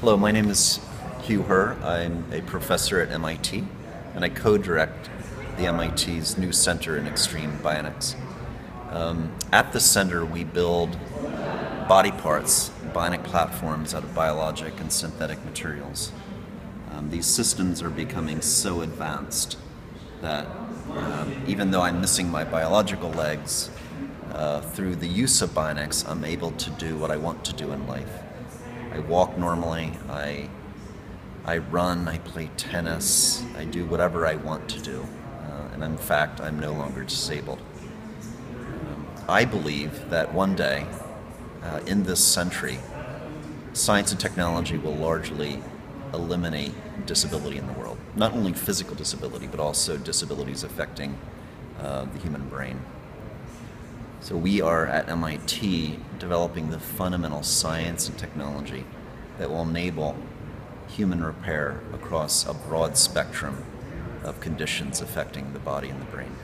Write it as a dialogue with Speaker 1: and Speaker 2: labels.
Speaker 1: Hello, my name is Hugh Herr. I'm a professor at MIT, and I co-direct the MIT's new Center in Extreme Bionics. Um, at the center, we build body parts, bionic platforms out of biologic and synthetic materials. Um, these systems are becoming so advanced that um, even though I'm missing my biological legs, uh, through the use of bionics, I'm able to do what I want to do in life. Walk normally, I, I run, I play tennis, I do whatever I want to do. Uh, and in fact, I'm no longer disabled. Um, I believe that one day, uh, in this century, science and technology will largely eliminate disability in the world. Not only physical disability, but also disabilities affecting uh, the human brain. So we are at MIT developing the fundamental science and technology that will enable human repair across a broad spectrum of conditions affecting the body and the brain.